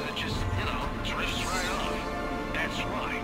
and it just, you know, drifts right off. That's right.